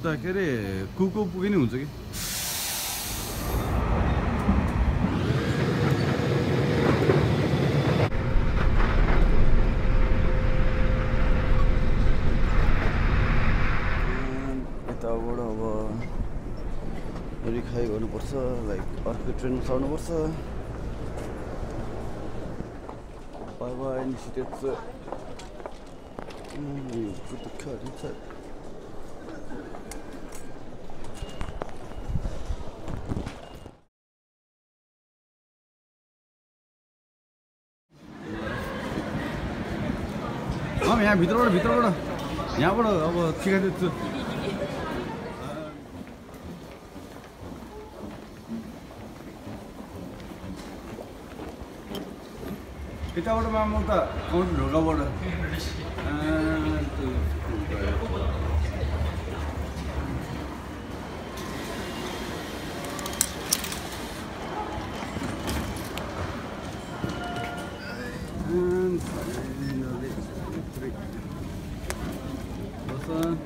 उता के अरे कुको पुगे नि हुन्छ कि? यताबाट अब रिखाइ गर्नुपर्छ लाइक अर्को ट्रेन चढ्नुपर्छ बाई बाई निश्चित छ यहाँ भित्रबाट भित्रबाट। यहाँबाट अब सिकाइदिन्छु यताबाट माम उता काउन्ट ढोकाबाट। And finally, three. This one.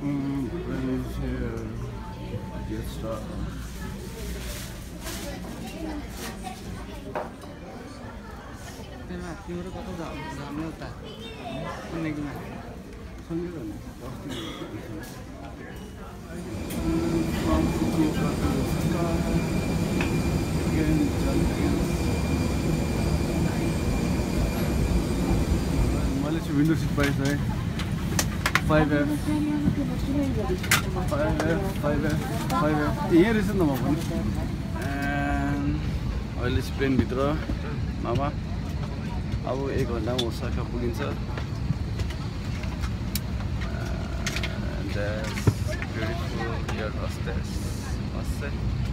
Mm, when is here? Get started. त्यसमा तिम्रो कता झ- झर्ने उता किनकिमा सँगै गर्ने अस्ति यहीँ रहेछ नि त म पनि अहिले चाहिँ प्लेनभित्र मामा। अब एक घन्टामा ओसाका पुगिन्छ। Hostess. Must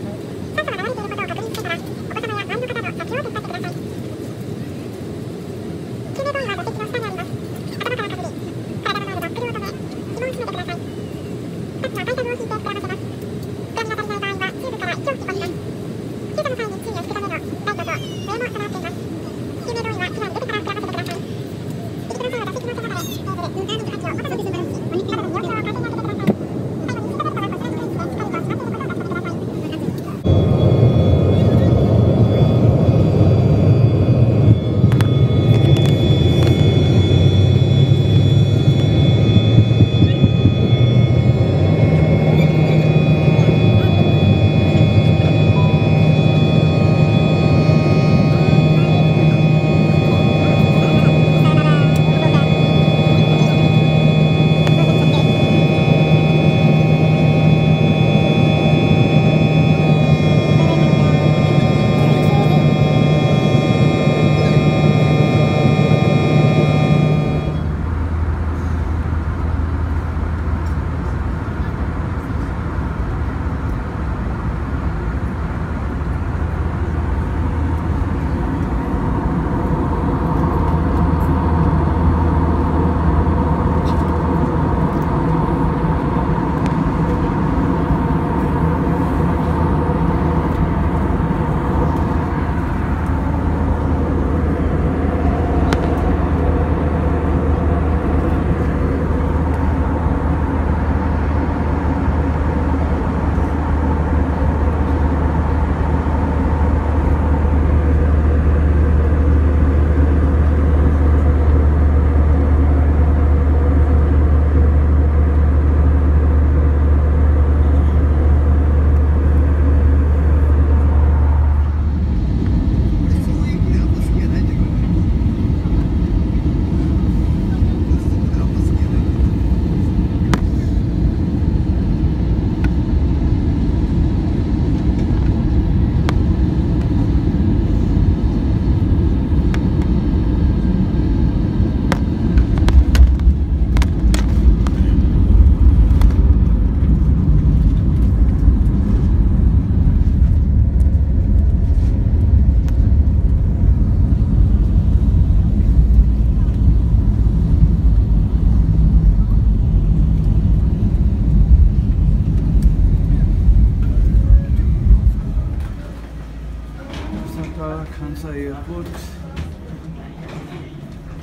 해볼까 생각 중입니다.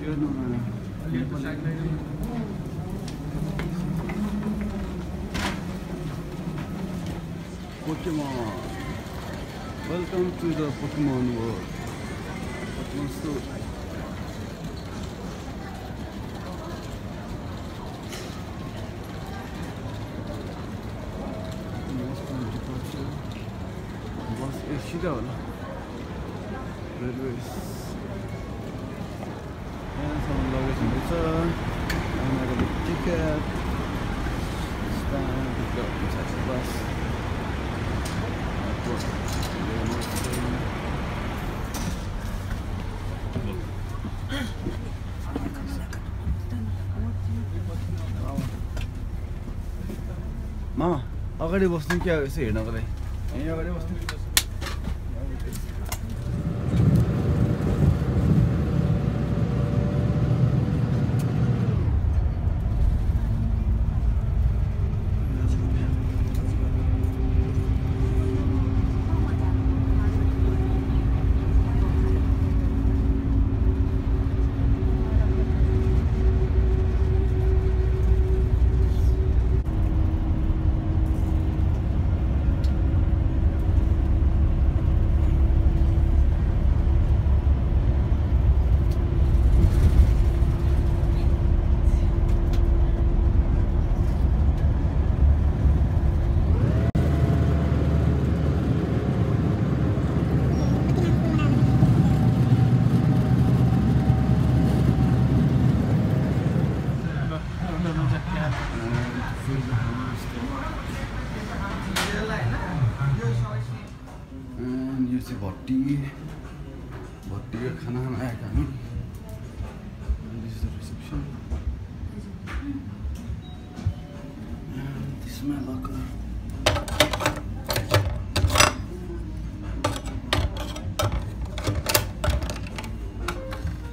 Pokemon. Welcome to the Pokemon world. Pokemon store. Nice one departure. Luggage हुँदैछ यहाँको टिकट भित्र हुन्छ बस मामा अगाडि बस्नु क्या यसो हेर्नको लागि यहीँ अगाडि बस्नु भट्टी भट्टीको खाना खान आएको हामी And this is the reception. And this is my locker.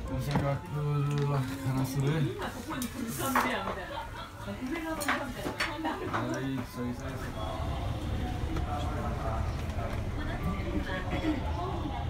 पोसाकको ल खाना सुरु है सही सही सही Thank you.